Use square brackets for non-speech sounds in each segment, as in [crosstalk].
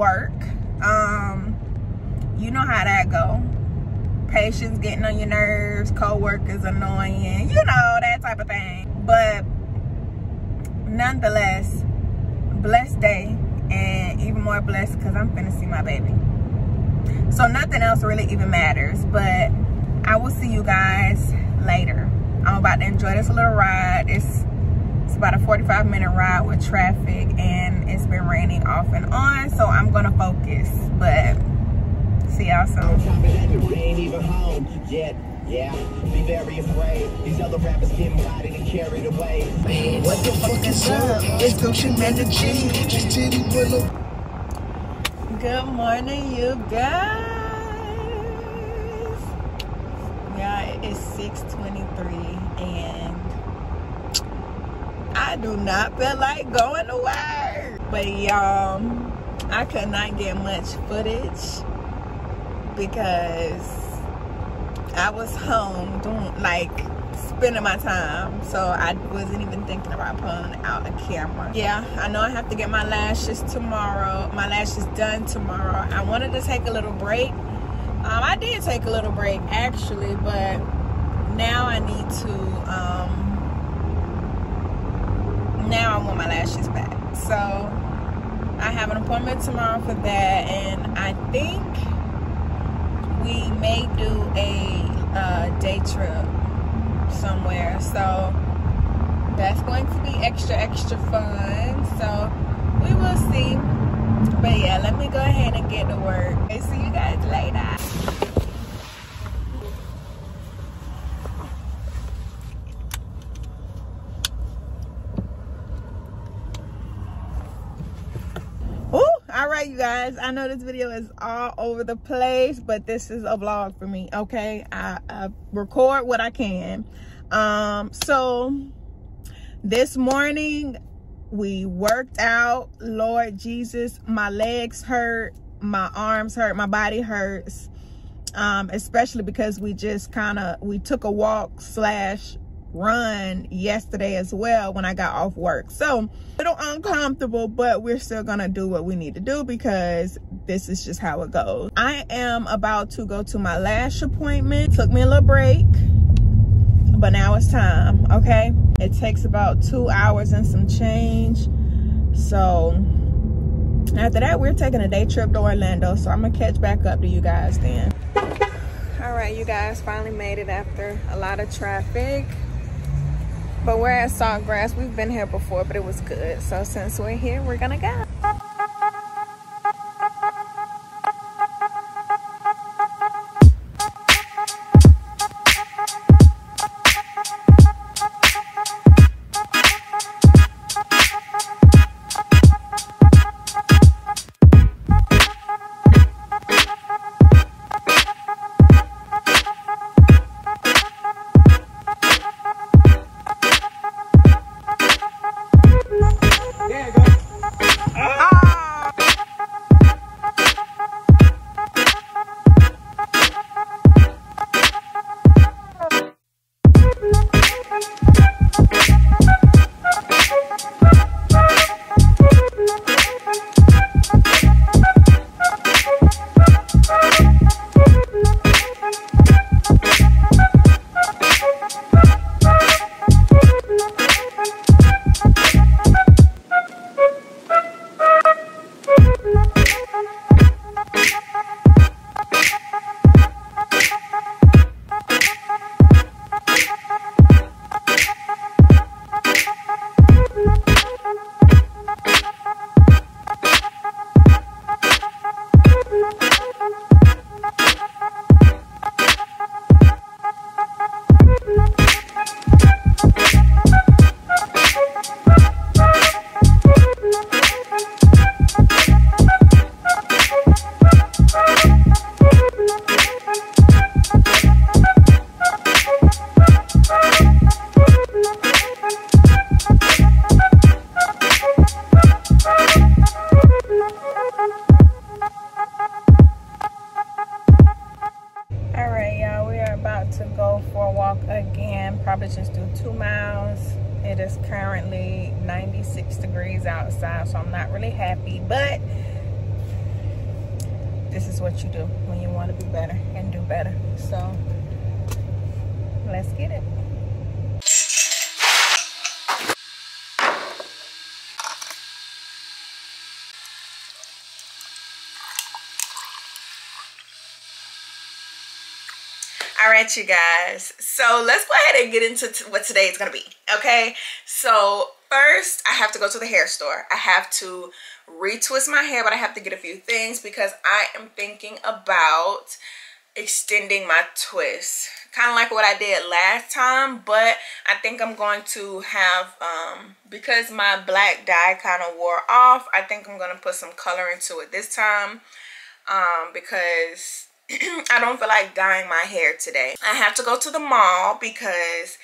work. Um, you know how that go. Patients getting on your nerves, co-workers annoying, you know, that type of thing. But nonetheless, blessed day and even more blessed because I'm finna see my baby. So nothing else really even matters, but I will see you guys later. I'm about to enjoy this little ride. It's it's about a 45 minute ride with traffic and it's been raining off and on, so I'm gonna focus. But see y'all soon. Yeah, be very afraid. These other rappers getting bodied and carried away. what the fuck is up? It's Goshen Energy. Just titty willow. Good morning, you guys. Yeah, it's 6:23 and I do not feel like going to work. But y'all, I could not get much footage because I was home doing like spending my time. So I wasn't even thinking about pulling out a camera. Yeah. I know I have to get my lashes tomorrow. My lashes done tomorrow. I wanted to take a little break. Um, I did take a little break actually but now I need to um, now I want my lashes back. So I have an appointment tomorrow for that and I think we may do a uh, day trip somewhere. So that's going to be extra, extra fun. So we will see. But yeah, let me go ahead and get to work. Okay, see you guys later. Right you guys. I know this video is all over the place but this is a vlog for me okay? I, I record what i can. Um so this morning we worked out. Lord jesus my legs hurt my arms hurt my body hurts. Um especially because we just kind of we took a walk slash run yesterday as well when I got off work. So a little uncomfortable, but we're still gonna do what we need to do because this is just how it goes. I am about to go to my lash appointment. Took me a little break, but now it's time, okay? It takes about two hours and some change. So after that, we're taking a day trip to Orlando. So I'm gonna catch back up to you guys then. All right, you guys finally made it after a lot of traffic. But we're at Saltgrass. We've been here before, but it was good. So since we're here, we're gonna go. established and still two miles. It is currently 96 degrees outside, so I'm not really happy, but this is what you do when you want to be better and do better. So let's get it. Right you guys. So let's go ahead and get into what today is going to be okay? So first i have to go to the hair store. I have to retwist my hair but i have to get a few things because i am thinking about extending my twist. Kind of like what i did last time but i think i'm going to have um because my black dye kind of wore off i think i'm going to put some color into it this time um because [clears throat] I don't feel like dyeing my hair today. I have to go to the mall because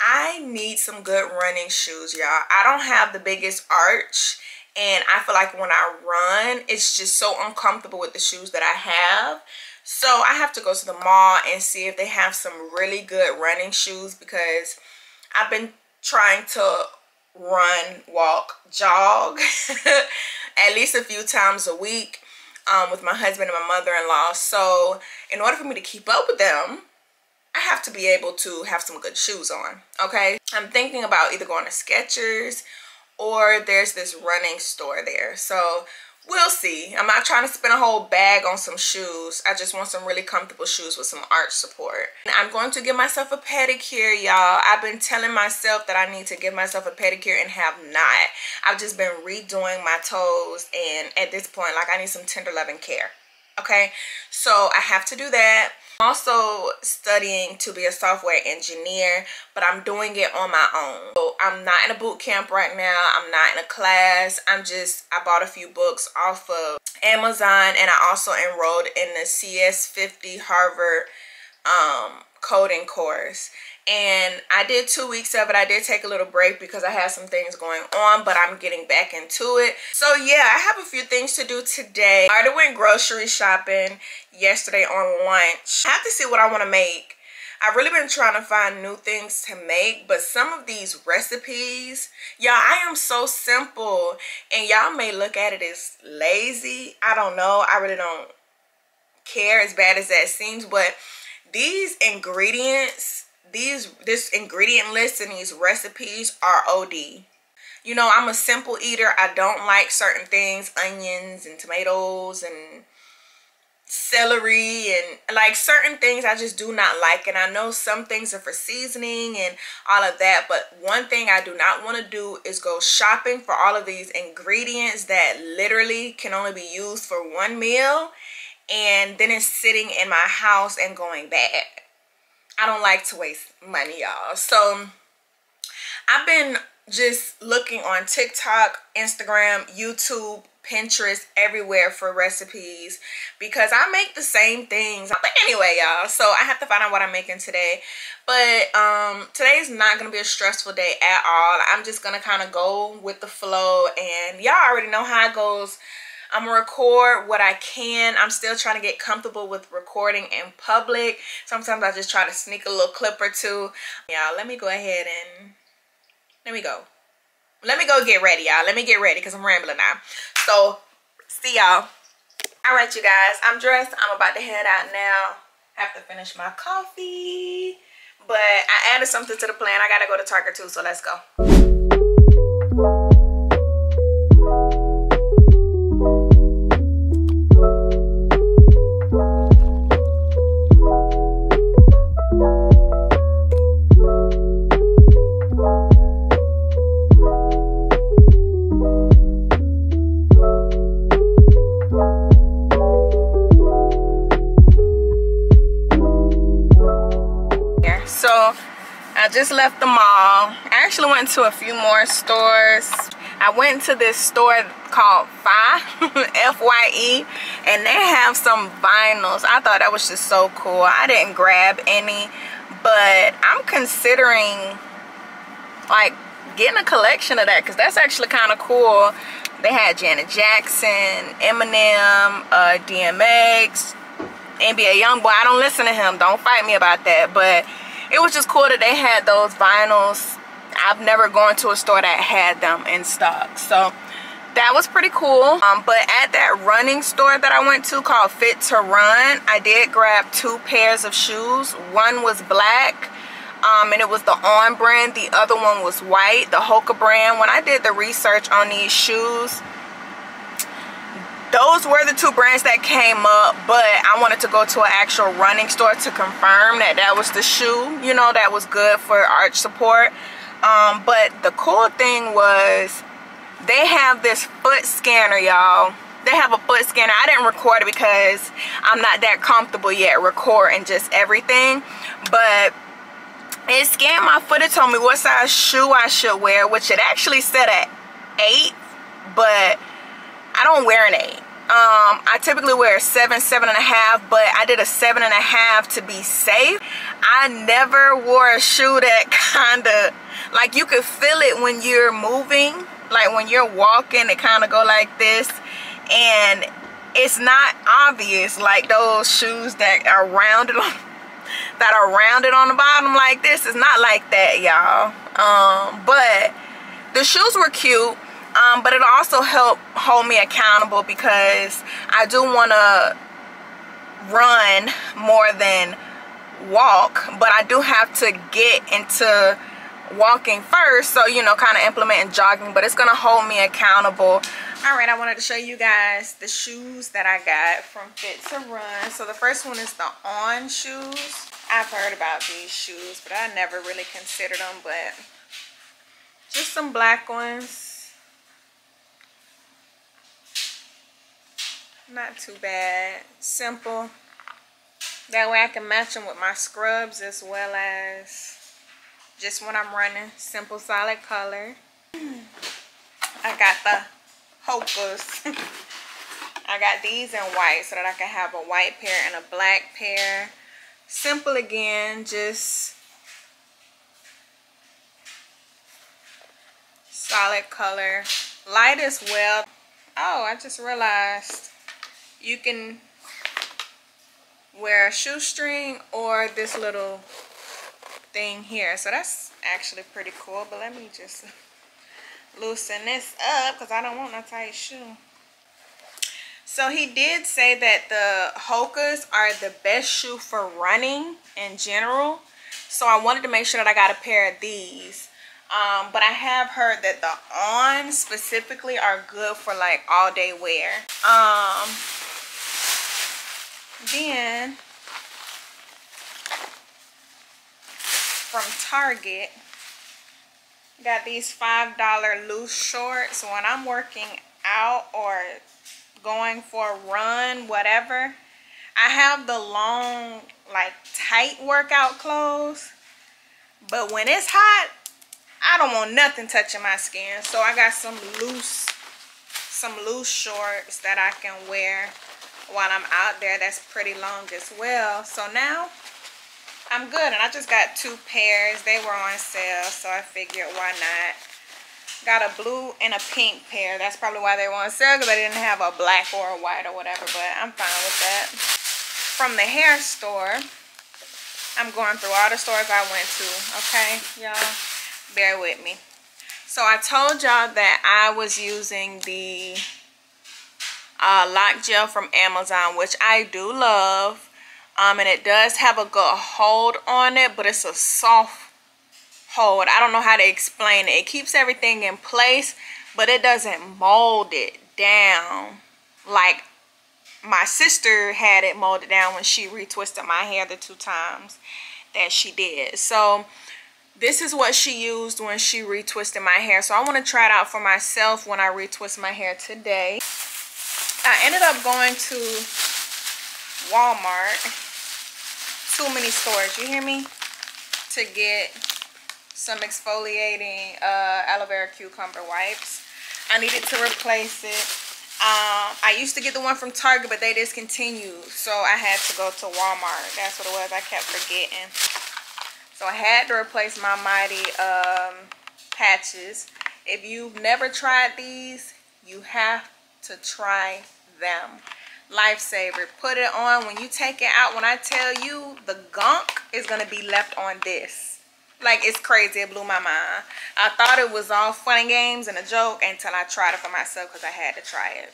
I need some good running shoes, y'all. I don't have the biggest arch and I feel like when I run, it's just so uncomfortable with the shoes that I have. So I have to go to the mall and see if they have some really good running shoes because I've been trying to run, walk, jog [laughs] at least a few times a week um, with my husband and my mother-in-law. So in order for me to keep up with them, I have to be able to have some good shoes on, okay? I'm thinking about either going to Skechers or there's this running store there. So we'll see. I'm not trying to spend a whole bag on some shoes. I just want some really comfortable shoes with some arch support. I'm going to give myself a pedicure, y'all. I've been telling myself that I need to give myself a pedicure and have not. I've just been redoing my toes and at this point, like I need some tender loving care. Okay, so I have to do that also studying to be a software engineer but i'm doing it on my own i'm not in a boot camp right now i'm not in a class i'm just i bought a few books off of amazon and i also enrolled in the cs50 harvard um, coding course and I did two weeks of it. I did take a little break because I had some things going on, but I'm getting back into it. So yeah, I have a few things to do today. I already went grocery shopping yesterday on lunch. I have to see what I want to make. I've really been trying to find new things to make, but some of these recipes, y'all, I am so simple. And y'all may look at it as lazy. I don't know. I really don't care as bad as that seems, but these ingredients these this ingredient list and these recipes are OD. You know, I'm a simple eater. I don't like certain things, onions and tomatoes and celery and like certain things I just do not like and I know some things are for seasoning and all of that but one thing I do not want to do is go shopping for all of these ingredients that literally can only be used for one meal and then it's sitting in my house and going bad I don't like to waste money, y'all. So I've been just looking on TikTok, Instagram, YouTube, Pinterest, everywhere for recipes because I make the same things. But anyway, y'all, so I have to find out what I'm making today. But um, today's not going to be a stressful day at all. I'm just going to kind of go with the flow and y'all already know how it goes I'm gonna record what I can. I'm still trying to get comfortable with recording in public. Sometimes I just try to sneak a little clip or two. Y'all, let me go ahead and there we go. Let me go get ready, y'all. Let me get ready because I'm rambling now. So, see y'all. All right, you guys. I'm dressed. I'm about to head out now. Have to finish my coffee. But I added something to the plan. I gotta go to Target too, so let's go. Left the mall. I actually went to a few more stores. I went to this store called Fye, [laughs] F-Y-E, and they have some vinyls. I thought that was just so cool. I didn't grab any, but I'm considering like getting a collection of that because that's actually kind of cool. They had Janet Jackson, Eminem, uh, DMX, NBA Youngboy. I don't listen to him. Don't fight me about that, but it was just cool that they had those vinyls. I've never gone to a store that had them in stock. So that was pretty cool um, but at that running store that I went to called Fit to Run I did grab two pairs of shoes one was black um, and it was the on brand the other one was white the Hoka brand when I did the research on these shoes those were the two brands that came up but I wanted to go to an actual running store to confirm that that was the shoe you know that was good for arch support. Um, but the cool thing was they have this foot scanner y'all. They have a foot scanner. I didn't record it because i'm not that comfortable yet recording just everything but it scanned my foot. It told me what size shoe i should wear which it actually said at eight but i don't wear an eight um, I typically wear a seven, seven and a half, but I did a seven and a half to be safe. I never wore a shoe that [laughs] kind of, like you could feel it when you're moving like when you're walking it kind of go like this. And it's not obvious like those shoes that are rounded [laughs] on that are rounded on the bottom like this it's not like that y'all. Um, but the shoes were cute um, but it also helped hold me accountable because I do want to run more than walk but I do have to get into walking first so you know kind of implementing jogging but it's gonna hold me accountable. All right i wanted to show you guys the shoes that i got from fit to run. So the first one is the on shoes. I've heard about these shoes but i never really considered them but just some black ones not too bad. Simple. That way i can match them with my scrubs as well as just when I'm running. Simple solid color. I got the Hokas. [laughs] I got these in white so that I can have a white pair and a black pair. Simple again just solid color. Light as well. Oh I just realized you can wear a shoestring or this little thing here. So that's actually pretty cool. But let me just [laughs] loosen this up because I don't want no tight shoe. So he did say that the Hokas are the best shoe for running in general. So I wanted to make sure that I got a pair of these. Um, but I have heard that the on specifically are good for like all day wear. Um, then from Target. Got these $5 loose shorts. When I'm working out or going for a run, whatever, I have the long, like tight workout clothes. But when it's hot, I don't want nothing touching my skin. So I got some loose, some loose shorts that I can wear while I'm out there. That's pretty long as well. So now I'm good. And I just got two pairs. They were on sale, so I figured why not. Got a blue and a pink pair. That's probably why they were on sale because I didn't have a black or a white or whatever, but I'm fine with that. From the hair store, I'm going through all the stores I went to, okay, y'all? Bear with me. So I told y'all that I was using the uh, lock gel from Amazon, which I do love um, and it does have a good hold on it but it's a soft hold. I don't know how to explain it. It keeps everything in place but it doesn't mold it down. Like my sister had it molded down when she retwisted my hair the two times that she did. So this is what she used when she retwisted my hair. So I want to try it out for myself when I retwist my hair today I ended up going to Walmart too many stores, you hear me? To get some exfoliating uh, aloe vera cucumber wipes. I needed to replace it. Um, I used to get the one from Target, but they discontinued. So I had to go to Walmart. That's what it was. I kept forgetting. So I had to replace my Mighty um, patches. If you've never tried these, you have to try them. Lifesaver put it on. When you take it out when i tell you the gunk is going to be left on this. Like it's crazy. It blew my mind. I thought it was all fun and games and a joke until i tried it for myself because i had to try it.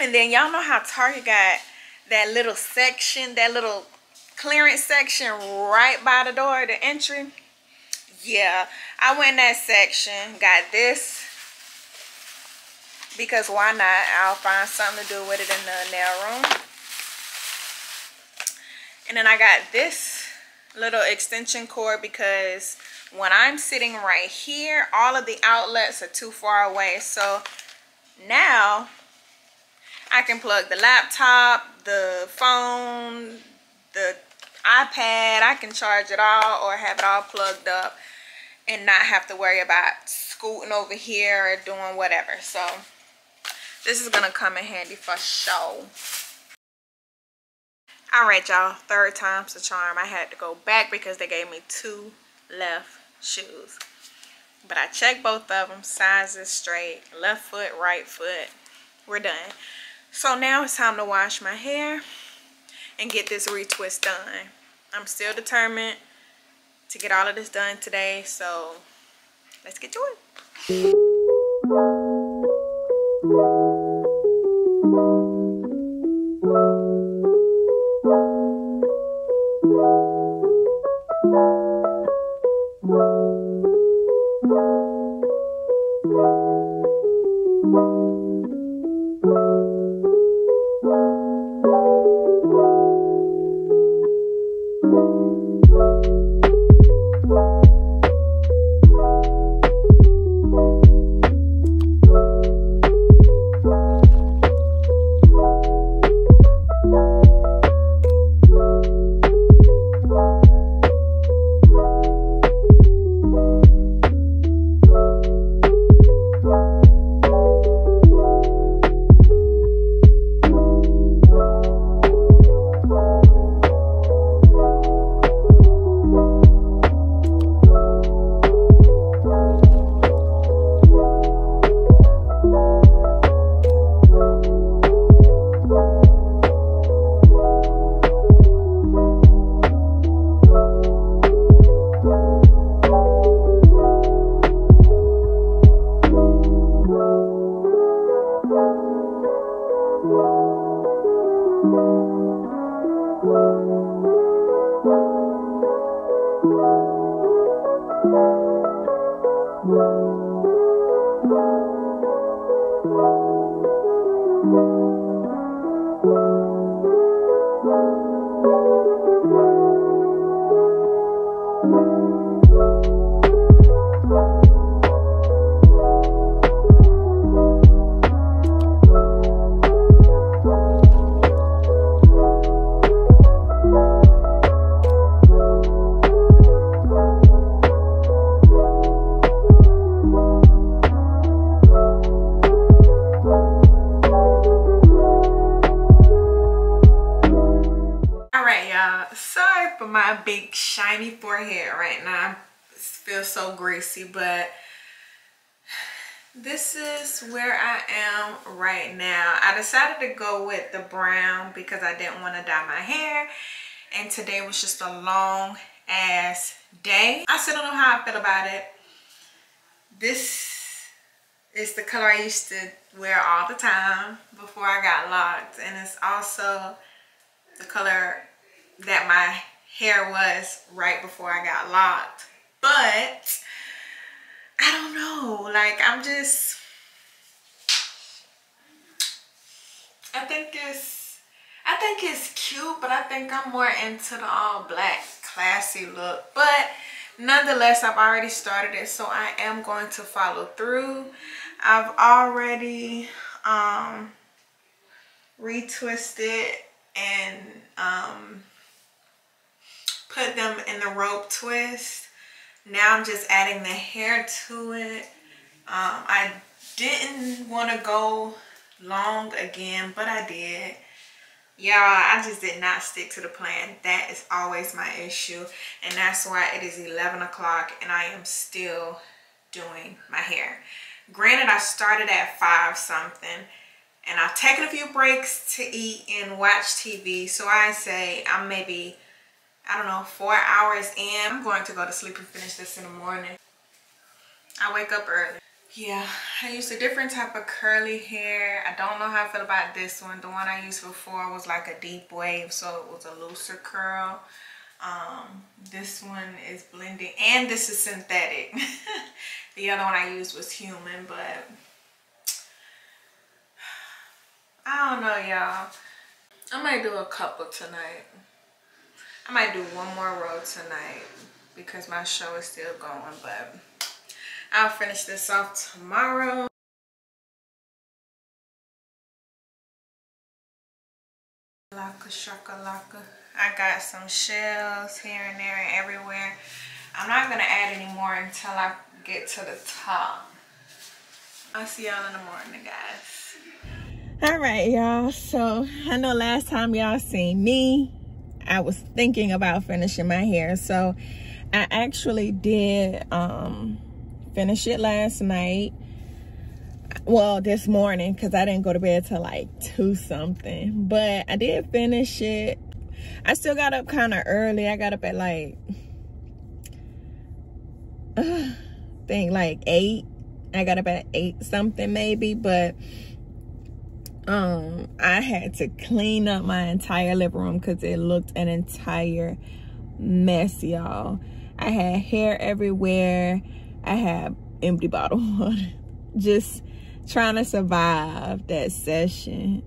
And then y'all know how target got that little section that little clearance section right by the door the entry? Yeah i went in that section got this because why not i'll find something to do with it in the nail room and then i got this little extension cord because when I'm sitting right here, all of the outlets are too far away. So now I can plug the laptop, the phone, the iPad. I can charge it all or have it all plugged up and not have to worry about scooting over here or doing whatever. So this is to come in handy for sure. All right y'all. Third time's the charm. I had to go back because they gave me two left shoes. But i checked both of them sizes straight left foot right foot. We're done. So now it's time to wash my hair and get this retwist done. I'm still determined to get all of this done today so let's get to it thank you Thank you. But this is where I am right now. I decided to go with the brown because I didn't want to dye my hair. And today was just a long ass day. I still don't know how I feel about it. This is the color I used to wear all the time before I got locked. And it's also the color that my hair was right before I got locked. But I don't know. Like, I'm just, I think it's, I think it's cute, but I think I'm more into the all black classy look. But nonetheless, I've already started it, so I am going to follow through. I've already um, retwisted and um, put them in the rope twist now I'm just adding the hair to it. Um, I didn't want to go long again, but I did. Y'all, I just did not stick to the plan. That is always my issue. And that's why it is 11 o'clock and I am still doing my hair. Granted, I started at 5 something and I've taken a few breaks to eat and watch TV. So I say I'm maybe I don't know, four hours in. I'm going to go to sleep and finish this in the morning. I wake up early. Yeah, I used a different type of curly hair. I don't know how I feel about this one. The one I used before was like a deep wave, so it was a looser curl. Um, this one is blending, and this is synthetic. [laughs] the other one I used was human, but [sighs] I don't know, y'all. I might do a couple tonight. I might do one more row tonight because my show is still going, but I'll finish this off tomorrow. Laka shakalaka. I got some shells here and there and everywhere. I'm not gonna add any more until I get to the top. I'll see y'all in the morning, guys. All right, y'all. So I know last time y'all seen me, I was thinking about finishing my hair. So I actually did um, finish it last night. Well, this morning because I didn't go to bed till like 2 something. But I did finish it. I still got up kind of early. I got up at like, [sighs] uh, think like 8. I got up at 8 something maybe. But um i had to clean up my entire living room because it looked an entire mess y'all. I had hair everywhere. I had empty [laughs] bottle water. Just trying to survive that session